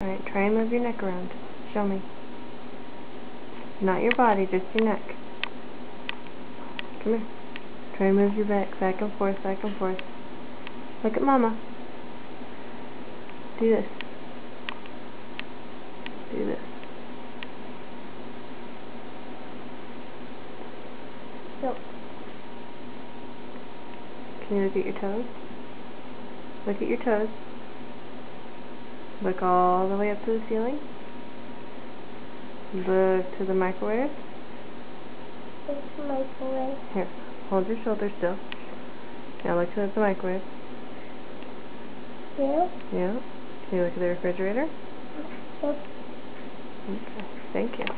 Alright, try and move your neck around. Show me. Not your body, just your neck. Come here. Try and move your back back and forth, back and forth. Look at mama. Do this. Do this. So, Can you look at your toes? Look at your toes. Look all the way up to the ceiling. Look to the microwave. it's the microwave. Here, hold your shoulder still. Now look at the microwave. Yeah. Yeah. Can you look at the refrigerator? Yep. Okay. Thank you.